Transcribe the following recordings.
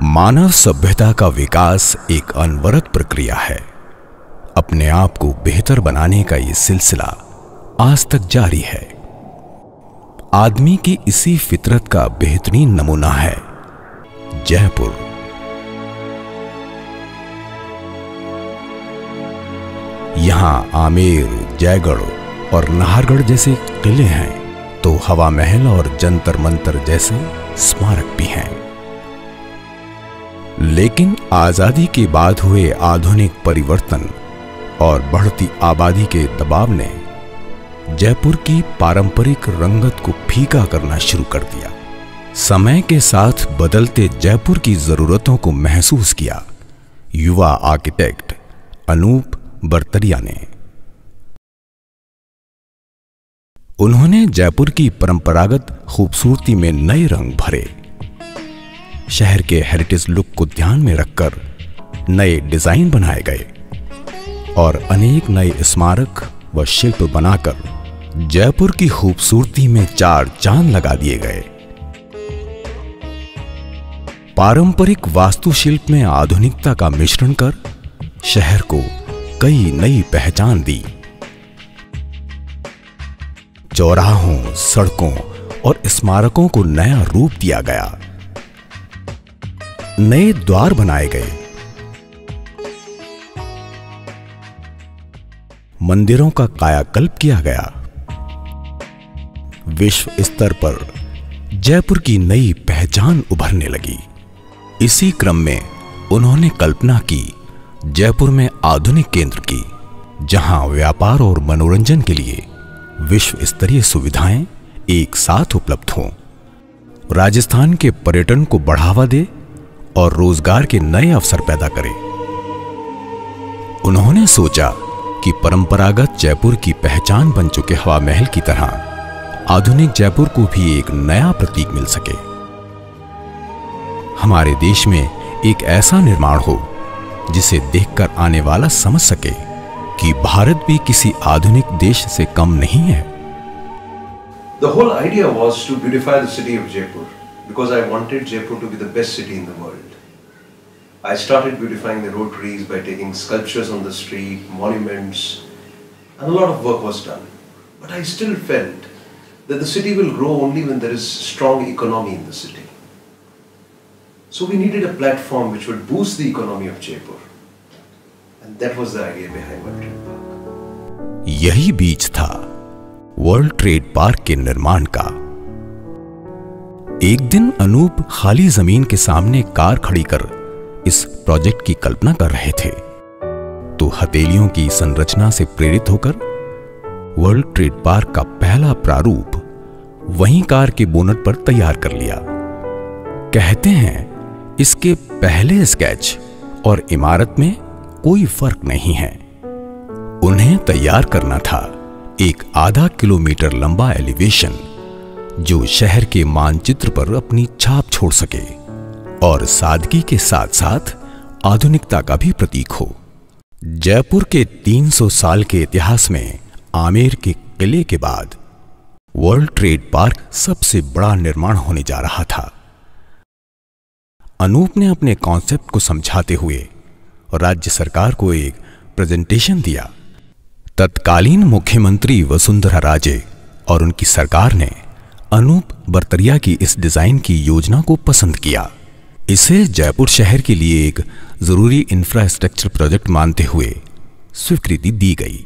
मानव सभ्यता का विकास एक अनवरत प्रक्रिया है। अपने आप को बेहतर बनाने का यह सिलसिला आज तक जारी है। आदमी की इसी फितरत का बेहतरीन नमूना है। जयपुर। यहाँ आमेर, जयगढ़ और नाहरगढ़ जैसे किले हैं तो हवा महल और जंतर मंतर जैसे स्मारक भी हैं। लेकिन आज़ादी के बाद हुए आधुनिक परिवर्तन और बढ़ती आबादी के दबाव ने जयपुर की पारंपरिक रंगत को फीका करना शुरू कर दिया। समय के साथ बदलते जयपुर की जरूरतों को महसूस किया, युवा आर्किटेक्ट अनूप बर्तरिया ने। उन्होंने जयपुर की परंपरागत खूबसूरती में नए रंग भरे। शहर के हेरिटेज लुक को ध्यान में रखकर नए डिज़ाइन बनाए गए और अनेक नए स्मारक व शिल्प बनाकर जयपुर की खूबसूरती में चार चाँद लगा दिए गए। पारंपरिक वास्तुशिल्प में आधुनिकता का मिश्रण कर शहर को कई नई पहचान दी। चौराहों, सड़कों और स्मारकों को नया रूप दिया गया। नए द्वार बनाए गए। मंदिरों का कायाकल्प किया गया। विश्व स्तर पर जयपुर की नई पहचान उभरने लगी। इसी क्रम में उन्होंने कल्पना की जयपुर में आधुनिक केंद्र की, जहाँ व्यापार और मनोरंजन के लिए विश्व स्तरीय सुविधाएँ एक साथ उपलब्ध हों। राजस्थान के पर्यटन को बढ़ावा दे और रोज़गार के नए अवसर पैदा करे। उन्होंने सोचा कि परंपरागत जयपुर की पहचान बन चुके हवा महल की तरह आधुनिक जयपुर को भी एक नया प्रतीक मिल सके। हमारे देश में एक ऐसा निर्माण हो, जिसे देखकर आने वाला समझ सके कि भारत भी किसी आधुनिक देश से कम नहीं है। The whole idea was to beautify the city of Jaipur. because I wanted Jaipur to be the best city in the world. I started beautifying the rotaries by taking sculptures on the street, monuments, and a lot of work was done. But I still felt that the city will grow only when there is strong economy in the city. So we needed a platform which would boost the economy of Jaipur. And that was the idea behind World Trade Park. यही बीज था world trade park के निर्माण का एक दिन अनूप खाली ज़मीन के सामने कार खड़ी कर इस प्रोजेक्ट की कल्पना कर रहे थे। तो हथेलियों की संरचना से प्रेरित होकर वर्ल्ड ट्रेड पार्क का पहला प्रारूप वहीं कार के बोनट पर तैयार कर लिया। कहते हैं, इसके पहले स्केच और इमारत में कोई फ़र्क नहीं है। उन्हें तैयार करना था एक आधा किलोमीटर लंबा एलिवेशन। जो शहर के मानचित्र पर अपनी छाप छोड़ सके और सादगी के साथ साथ आधुनिकता का भी प्रतीक हो। जयपुर के 300 साल के इतिहास में आमेर के किले के बाद वर्ल्ड ट्रेड पार्क सबसे बड़ा निर्माण होने जा रहा था। अनूप ने अपने कॉन्सेप्ट को समझाते हुए राज्य सरकार को एक प्रेजेंटेशन दिया। तत्कालीन मुख्यमंत्री वसुंधरा राजे और उनकी सरकार ने अनूप बर्तरिया की इस डिज़ाइन की योजना को पसंद किया। इसे जयपुर शहर के लिए एक ज़रूरी इंफ्रास्ट्रक्चर प्रोजेक्ट मानते हुए स्वीकृति दी गई।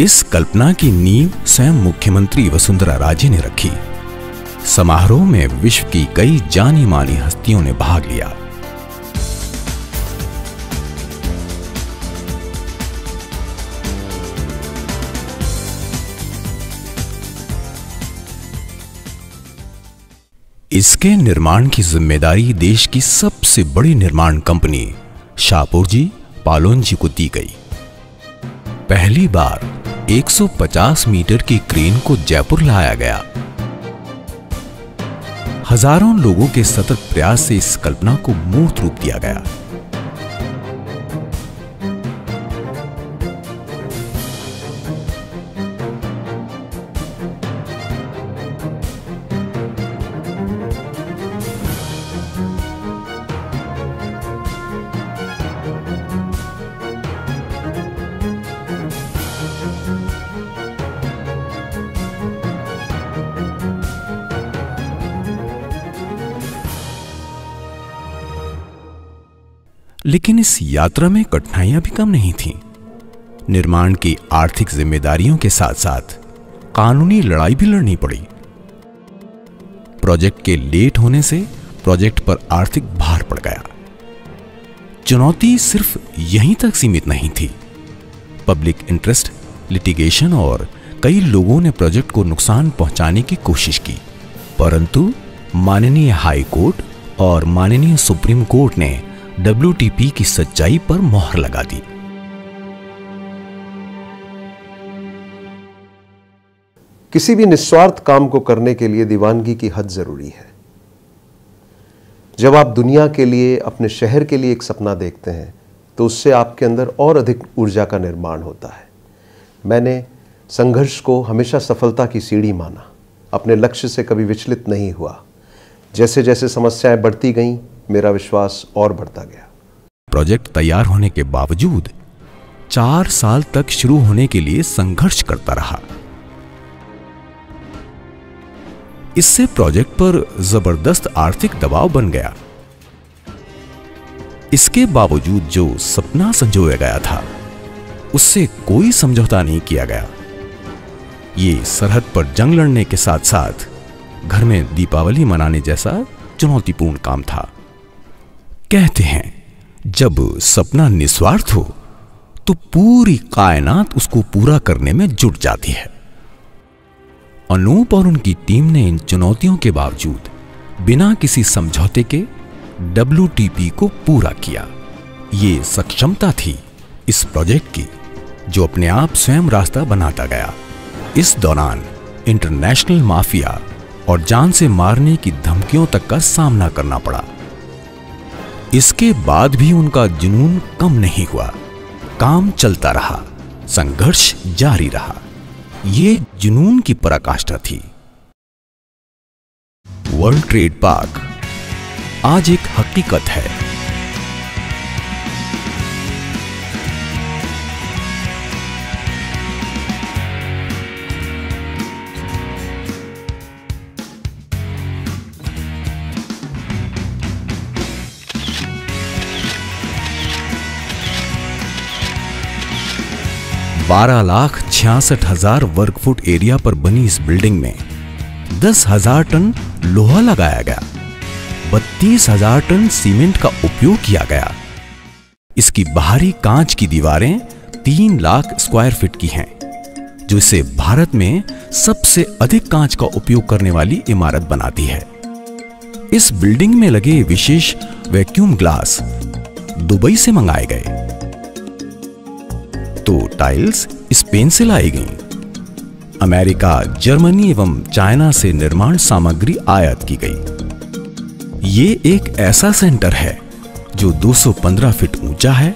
इस कल्पना की नींव स्वयं मुख्यमंत्री वसुंधरा राजे ने रखी। समारोह में विश्व की कई जानी मानी हस्तियों ने भाग लिया। इसके निर्माण की ज़िम्मेदारी देश की सबसे बड़ी निर्माण कंपनी, शाहपुर जी, पालोन जी को दी गई। पहली बार 150 मीटर की क्रेन को जयपुर लाया गया। हज़ारों लोगों के सतत प्रयास से इस कल्पना को मूर्त रूप दिया गया। लेकिन इस यात्रा में कठिनाइयाँ भी कम नहीं थीं। निर्माण की आर्थिक जिम्मेदारियों के साथ साथ कानूनी लड़ाई भी लड़नी पड़ी। प्रोजेक्ट के लेट होने से प्रोजेक्ट पर आर्थिक भार पड़ गया। चुनौती सिर्फ़ यहीं तक सीमित नहीं थी। पब्लिक इंटरेस्ट, लिटिगेशन और कई लोगों ने प्रोजेक्ट को नुकसान पहुँचाने की कोशिश की। परंतु माननीय हाई कोर्ट और माननीय सुप्रीम कोर्ट ने डब्ल्यूटीपी की सच्चाई पर मोहर लगा दी। किसी भी निस्वार्थ काम को करने के लिए दीवानगी की हद ज़रूरी है। जब आप दुनिया के लिए, अपने शहर के लिए एक सपना देखते हैं तो उससे आपके अंदर और अधिक ऊर्जा का निर्माण होता है। मैंने संघर्ष को हमेशा सफलता की सीढ़ी माना। अपने लक्ष्य से कभी विचलित नहीं हुआ। जैसे जैसे समस्याएँ बढ़ती गईं मेरा विश्वास और बढ़ता गया। प्रोजेक्ट तैयार होने के बावजूद चार साल तक शुरू होने के लिए संघर्ष करता रहा। इससे प्रोजेक्ट पर ज़बरदस्त आर्थिक दबाव बन गया। इसके बावजूद जो सपना संजोया गया था, उससे कोई समझौता नहीं किया गया। ये सरहद पर जंग लड़ने के साथ साथ घर में दीपावली मनाने जैसा चुनौतीपूर्ण काम था। कहते हैं, जब सपना निस्वार्थ हो तो पूरी कायनात उसको पूरा करने में जुट जाती है। अनूप और उनकी टीम ने इन चुनौतियों के बावजूद बिना किसी समझौते के डब्ल्यूटीपी को पूरा किया। ये सक्षमता थी इस प्रोजेक्ट की, जो अपने आप स्वयं रास्ता बनाता गया। इस दौरान इंटरनेशनल माफिया और जान से मारने की धमकियों तक का सामना करना पड़ा। इसके बाद भी उनका जुनून कम नहीं हुआ। काम चलता रहा, संघर्ष जारी रहा। ये जुनून की पराकाष्ठा थी। World Trade Park. आज एक हकीकत है। बारह लाख छियासठ हज़ार वर्ग फुट एरिया पर बनी इस बिल्डिंग में दस हज़ार टन लोहा लगाया गया, बत्तीस हज़ार टन सीमेंट का उपयोग किया गया। इसकी बाहरी कांच की दीवारें तीन लाख स्क्वायर फीट की हैं, जो इसे भारत में सबसे अधिक कांच का उपयोग करने वाली इमारत बनाती है। इस बिल्डिंग में लगे विशेष वैक्यूम ग्लास दुबई से मंगाए गए। तो टाइल्स स्पेन से लाई गईं। अमेरिका, जर्मनी एवं चाइना से निर्माण सामग्री आयात की गई। ये एक ऐसा सेंटर है जो 215 फीट ऊँचा है,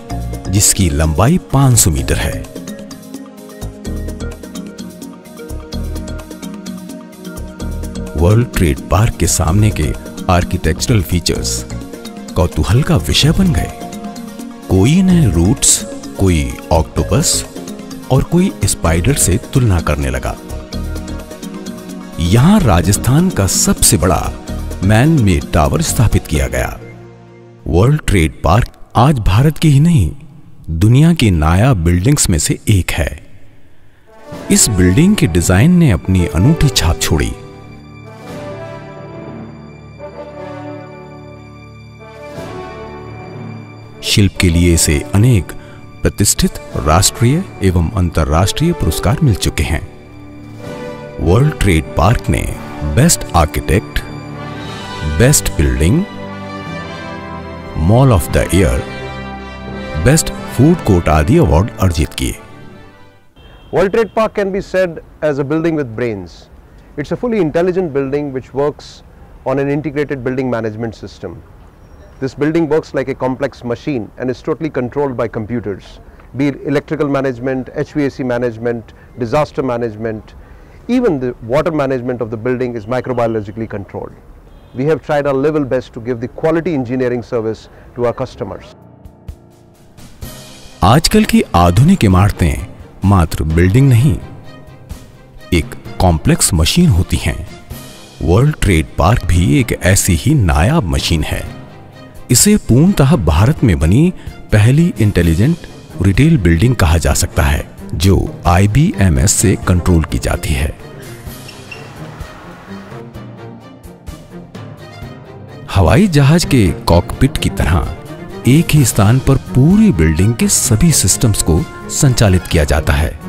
जिसकी लंबाई 500 मीटर है। वर्ल्ड ट्रेड पार्क के सामने के आर्किटेक्चरल फीचर्स कौतूहल का विषय बन गए। कोई नए रूट्स कोई ऑक्टोपस और कोई स्पाइडर से तुलना करने लगा। यहाँ राजस्थान का सबसे बड़ा मैन मेड टावर स्थापित किया गया। वर्ल्ड ट्रेड पार्क आज भारत की ही नहीं, दुनिया की नायाब बिल्डिंग्स में से एक है। इस बिल्डिंग के डिज़ाइन ने अपनी अनूठी छाप छोड़ी। शिल्प के लिए इसे अनेक प्रतिष्ठित, राष्ट्रीय एवं अंतर्राष्ट्रीय पुरस्कार मिल चुके हैं। वर्ल्ड ट्रेड पार्क ने best architect best building mall of the year best food court आदि अवार्ड अर्जित किए। World Trade Park can be said as a building with brain it's a fully intelligent building which work on an integrated building management system This building works like a complex machine and is totally controlled by computers, be it electrical management, HVAC management, disaster management, even the water management of the building is microbiologically controlled. We have tried our level best to give the quality engineering service to our customers. आजकल की आधुनिक इमारतें मात्र building नहीं एक complex machine होती हैं world trade park भी एक ऐसी ही नायाब मशीन है इसे पूर्णतः भारत में बनी पहली इंटेलिजेंट रिटेल बिल्डिंग कहा जा सकता है, जो आईबीएमएस से कंट्रोल की जाती है। हवाई जहाज़ के कॉकपिट की तरह, एक ही स्थान पर पूरी बिल्डिंग के सभी सिस्टम्स को संचालित किया जाता है।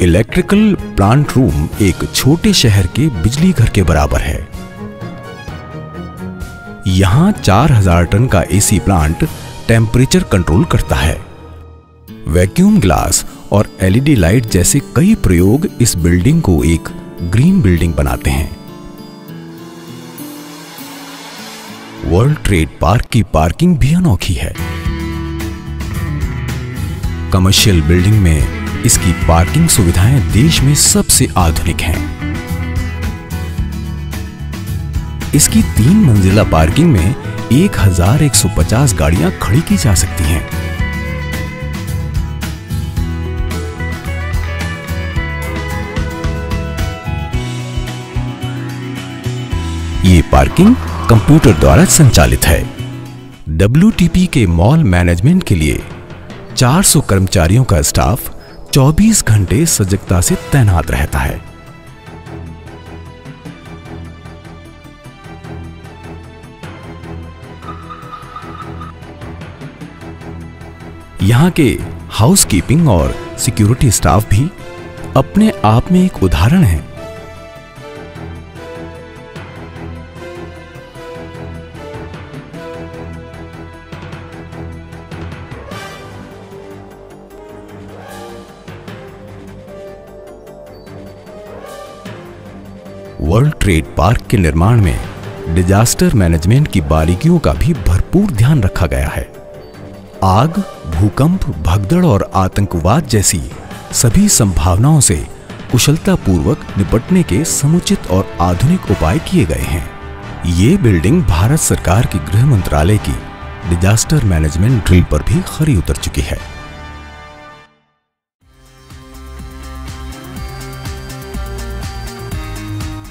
इलेक्ट्रिकल प्लांट रूम एक छोटे शहर के बिजली घर के बराबर है। यहाँ 4000 टन का एसी प्लांट टेम्परेचर कंट्रोल करता है। वैक्यूम ग्लास और एलईडी लाइट जैसे कई प्रयोग इस बिल्डिंग को एक ग्रीन बिल्डिंग बनाते हैं। वर्ल्ड ट्रेड पार्क की पार्किंग भी अनोखी है। कमर्शियल बिल्डिंग में इसकी पार्किंग सुविधाएँ देश में सबसे आधुनिक हैं। इसकी तीन मंजिला पार्किंग में 1150 गाड़ियाँ खड़ी की जा सकती हैं। ये पार्किंग कंप्यूटर द्वारा संचालित है। डब्ल्यूटीपी के मॉल मैनेजमेंट के लिए 400 कर्मचारियों का स्टाफ 24 घंटे सजगता से तैनात रहता है। यहाँ के हाउसकीपिंग और सिक्योरिटी स्टाफ भी अपने आप में एक उदाहरण है। वर्ल्ड ट्रेड पार्क के निर्माण में डिजास्टर मैनेजमेंट की बारीकियों का भी भरपूर ध्यान रखा गया है। आग, भूकंप, भगदड़ और आतंकवाद जैसी सभी संभावनाओं से कुशलतापूर्वक निपटने के समुचित और आधुनिक उपाय किए गए हैं। ये बिल्डिंग भारत सरकार की गृह मंत्रालय की डिजास्टर मैनेजमेंट ड्रिल पर भी खरी उतर चुकी है।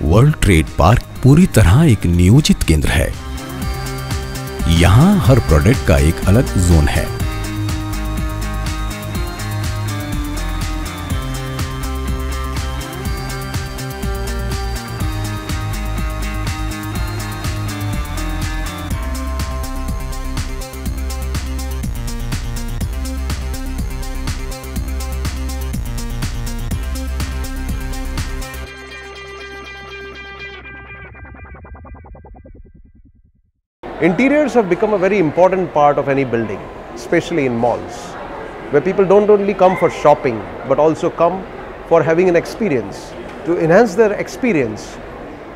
वर्ल्ड ट्रेड पार्क पूरी तरह एक नियोजित केंद्र है। यहाँ हर प्रोडक्ट का एक अलग जोन है। Interiors have become a very important part of any building, especially in malls, where people don't only come for shopping but also come for having an experience. To enhance their experience,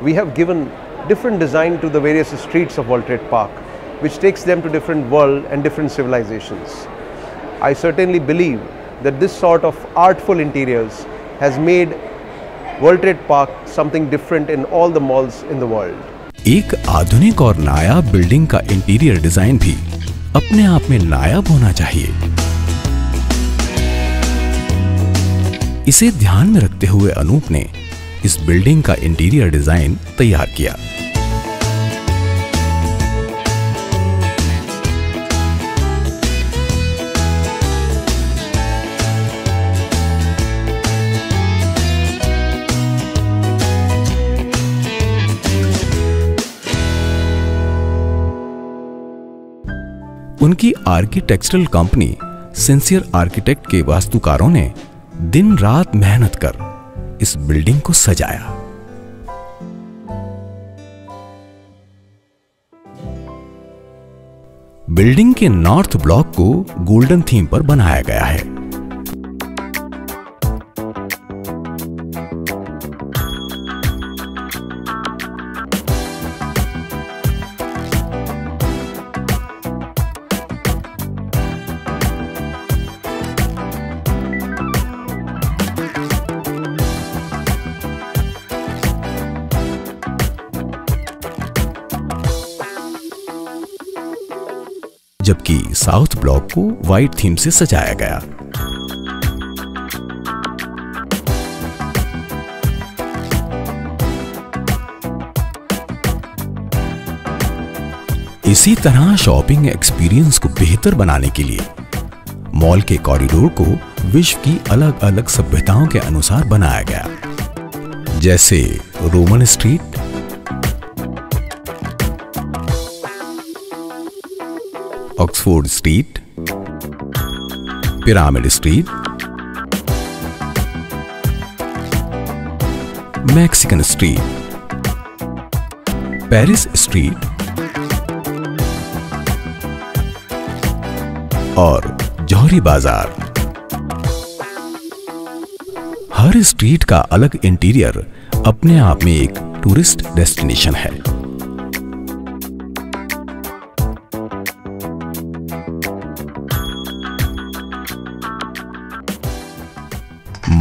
we have given different design to the various streets of World Trade Park, which takes them to different world and different civilizations. I certainly believe that this sort of artful interiors has made World Trade Park something different in all the malls in the world. एक आधुनिक और नायाब building का interior design भी अपने आप में नायाब होना चाहिए। इसे ध्यान में रखते हुए अनूप ने इस बिल्डिंग का इंटीरियर डिज़ाइन तैयार किया। उनकी आर्किटेक्चरल कंपनी सिंसियर आर्किटेक्ट के वास्तुकारों ने दिन रात मेहनत कर इस बिल्डिंग को सजाया। बिल्डिंग के नॉर्थ ब्लॉक को गोल्डन थीम पर बनाया गया है। ब्लॉक को व्हाइट थीम से सजाया गया। इसी तरह शॉपिंग एक्सपीरियंस को बेहतर बनाने के लिए, मॉल के कॉरिडोर को विश्व की अलग अलग सभ्यताओं के अनुसार बनाया गया। जैसे Roman street Oxford street pyramid street Mexican street Paris street और जौहरी बाज़ार हर स्ट्रीट का अलग इंटीरियर अपने आप में एक टूरिस्ट डेस्टिनेशन है।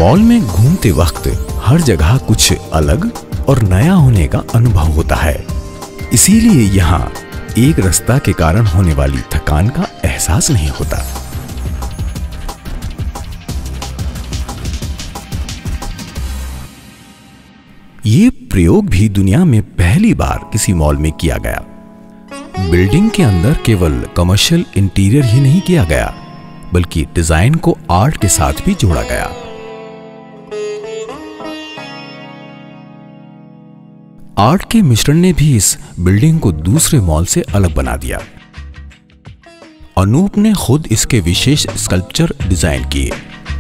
मॉल में घूमते वक्त हर जगह कुछ अलग और नया होने का अनुभव होता है। इसीलिए यहाँ एक रास्ता के कारण होने वाली थकान का एहसास नहीं होता। ये प्रयोग भी दुनिया में पहली बार किसी मॉल में किया गया। बिल्डिंग के अंदर केवल कमर्शियल इंटीरियर ही नहीं किया गया, बल्कि डिज़ाइन को आर्ट के साथ भी जोड़ा गया। आर्ट के मिश्रण ने भी इस बिल्डिंग को दूसरे मॉल से अलग बना दिया। अनूप ने खुद इसके विशेष स्कल्पचर डिज़ाइन किए,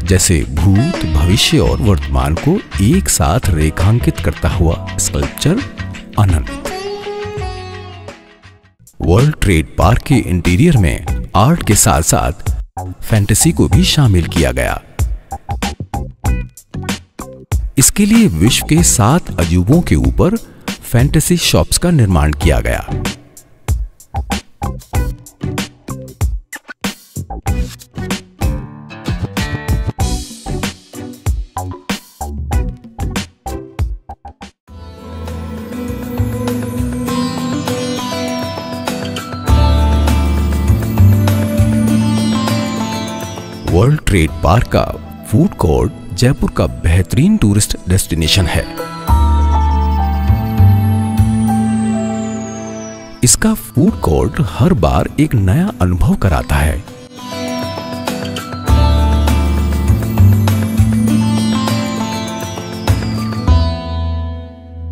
जैसे भूत, भविष्य और वर्तमान को एक साथ रेखांकित करता हुआ sculpture Anant World Trade Park के इंटीरियर में आर्ट के साथ साथ फैंटेसी को भी शामिल किया गया। इसके लिए विश्व के सात अजूबों के ऊपर फैंटेसी शॉप्स का निर्माण किया गया। वर्ल्ड ट्रेड पार्क का फ़ूड कोर्ट जयपुर का बेहतरीन टूरिस्ट डेस्टिनेशन है। इसका फ़ूड कोर्ट हर बार एक नया अनुभव कराता है।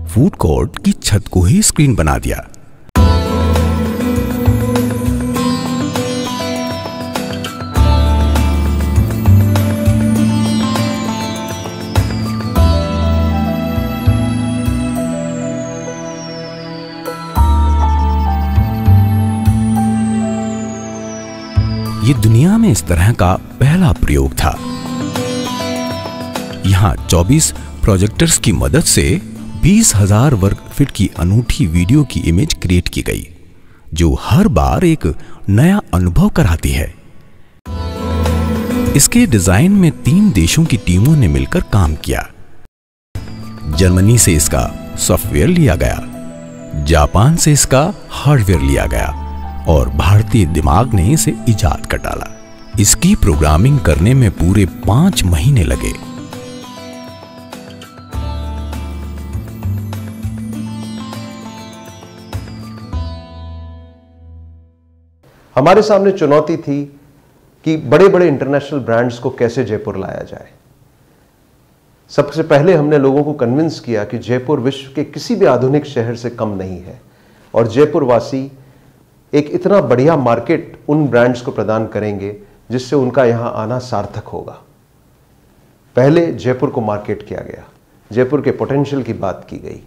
फ़ूड कोर्ट की छत को ही स्क्रीन बना दिया। ये दुनिया में इस तरह का पहला प्रयोग था। यहाँ 24 प्रोजेक्टर्स की मदद से बीस हज़ार वर्ग फिट की अनूठी वीडियो की इमेज क्रिएट की गई, जो हर बार एक नया अनुभव कराती है। इसके डिज़ाइन में तीन देशों की टीमों ने मिलकर काम किया। जर्मनी से इसका सॉफ्टवेयर लिया गया, जापान से इसका हार्डवेयर लिया गया। और भारतीय दिमाग ने इसे इजाद कर डाला। इसकी प्रोग्रामिंग करने में पूरे पाँच महीने लगे। हमारे सामने चुनौती थी कि बड़े बड़े इंटरनेशनल ब्रांड्स को कैसे जयपुर लाया जाए। सबसे पहले हमने लोगों को कन्विंस किया कि जयपुर विश्व के किसी भी आधुनिक शहर से कम नहीं है और जयपुर वासी एक इतना बढ़िया मार्केट उन ब्रांड्स को प्रदान करेंगे जिससे उनका यहाँ आना सार्थक होगा। पहले जयपुर को मार्केट किया गया। जयपुर के पोटेंशियल की बात की गई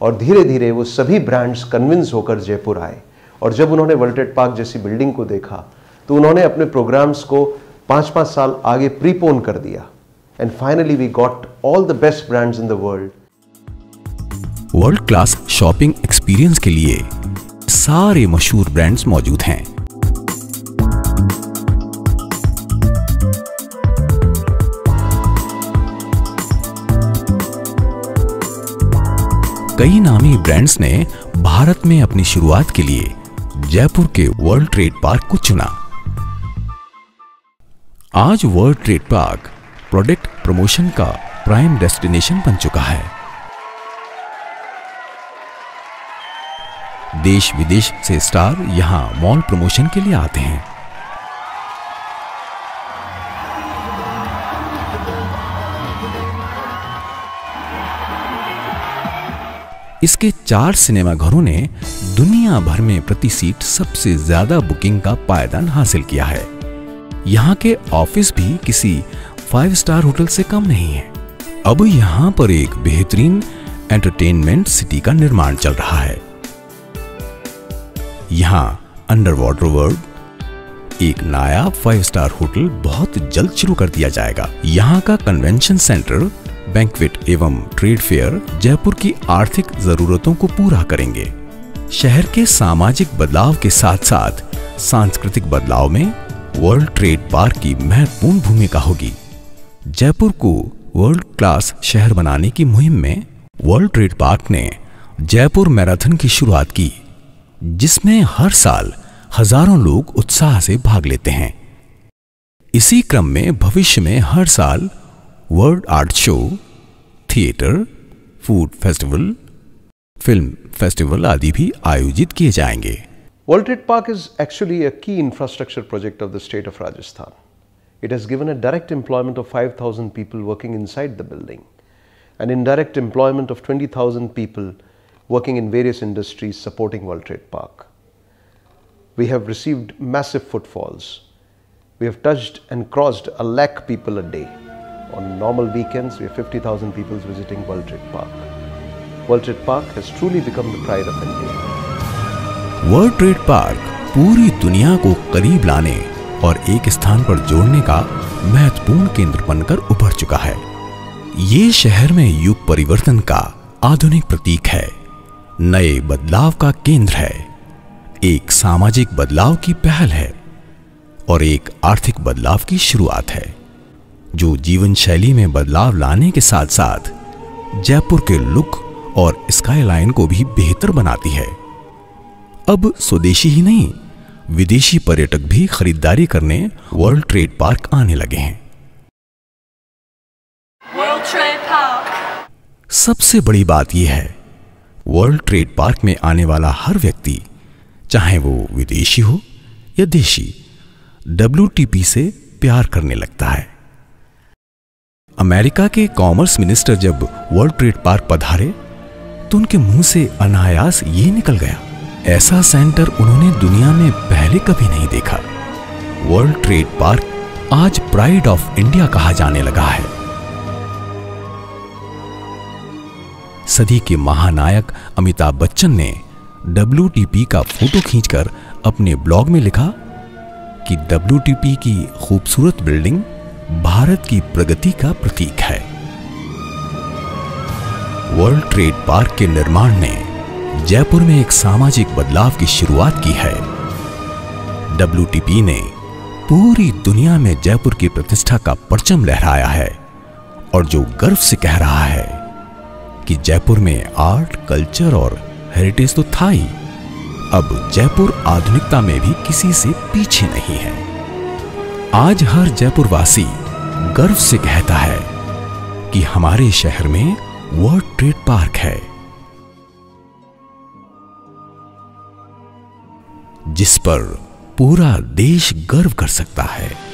और धीरे धीरे वो सभी ब्रांड्स कन्विंस होकर जयपुर आए और जब उन्होंने वर्ल्ड ट्रेड पार्क जैसी बिल्डिंग को देखा तो उन्होंने अपने प्रोग्राम्स को पाँच पाँच साल आगे प्रीपोन कर दिया। And finally we got all the best brands in the world world class shopping experience के लिए सारे मशहूर ब्रांड्स मौजूद हैं। कई नामी ब्रांड्स ने भारत में अपनी शुरुआत के लिए जयपुर के वर्ल्ड ट्रेड पार्क को चुना। आज World Trade Park product promotion का प्राइम डेस्टिनेशन बन चुका है। देश विदेश से स्टार यहाँ मॉल प्रमोशन के लिए आते हैं। इसके चार सिनेमा घरों ने दुनिया भर में प्रति सीट सबसे ज़्यादा बुकिंग का पायदान हासिल किया है। यहाँ के ऑफ़िस भी किसी फाइव स्टार होटल से कम नहीं है। अब यहाँ पर एक बेहतरीन एंटरटेनमेंट सिटी का निर्माण चल रहा है। यहाँ अंडर वाटर वर्ल्ड एक नायाब फाइव स्टार होटल बहुत जल्द शुरू कर दिया जाएगा। यहाँ का कन्वेंशन सेंटर बैंकवेट एवं ट्रेड फेयर जयपुर की आर्थिक जरूरतों को पूरा करेंगे। शहर के सामाजिक बदलाव के साथ साथ, सांस्कृतिक बदलाव में वर्ल्ड ट्रेड पार्क की महत्वपूर्ण भूमिका होगी। जयपुर को वर्ल्ड क्लास शहर बनाने की मुहिम में वर्ल्ड ट्रेड पार्क ने जयपुर मैराथन की शुरुआत की। जिसमें हर साल हज़ारों लोग उत्साह से भाग लेते हैं। इसी क्रम में भविष्य में हर साल world art show, theatre, food festival, film festival आदि भी आयोजित किए जाएँगे। World Trade Park is actually a key infrastructure project of the state of Rajasthan it has given a direct employment of 5000 people working inside the building and indirect employment of 20000 people working in various industries supporting World Trade Park. We have received massive footfalls. We have touched and crossed a lakh people a day. On normal weekends, we have 50,000 people visiting World Trade Park. World Trade Park has truly become the pride of India. World Trade Park पूरी दुनिया को करीब लाने और एक स्थान पर जोड़ने का महत्वपूर्ण केंद्र बनकर उभर चुका है ये शहर में युग परिवर्तन का आधुनिक प्रतीक है नए बदलाव का केंद्र है। एक सामाजिक बदलाव की पहल है और एक आर्थिक बदलाव की शुरुआत है जो जीवन शैली में बदलाव लाने के साथ साथ जयपुर के लुक और स्काईलाइन को भी बेहतर बनाती है। अब स्वदेशी ही नहीं विदेशी पर्यटक भी खरीदारी करने वर्ल्ड ट्रेड पार्क आने लगे हैं. सबसे बड़ी बात यह है वर्ल्ड ट्रेड पार्क में आने वाला हर व्यक्ति, चाहे वो विदेशी हो या देशी डब्ल्यूटीपी से प्यार करने लगता है। अमेरिका के कॉमर्स मिनिस्टर जब वर्ल्ड ट्रेड पार्क पधारे तो उनके मुँह से अनायास ये निकल गया। ऐसा सेंटर उन्होंने दुनिया में पहले कभी नहीं देखा। वर्ल्ड ट्रेड पार्क आज प्राइड ऑफ़ इंडिया कहा जाने लगा है। सदी के महानायक अमिताभ बच्चन ने डब्ल्यू का फ़ोटो खींचकर अपने ब्लॉग में लिखा कि डब्ल्यू की खूबसूरत बिल्डिंग भारत की प्रगति का प्रतीक है। वर्ल्ड ट्रेड पार्क के निर्माण ने जयपुर में एक सामाजिक बदलाव की शुरुआत की है। डब्ल्यू ने पूरी दुनिया में जयपुर की प्रतिष्ठा का परचम लहराया है और जो गर्व से कह रहा है कि जयपुर में आर्ट, कल्चर और हेरिटेज तो था ही। अब जयपुर आधुनिकता में भी किसी से पीछे नहीं है। आज हर जयपुर वासी गर्व से कहता है कि हमारे शहर में वर्ल्ड ट्रेड पार्क है। जिस पर पूरा देश गर्व कर सकता है।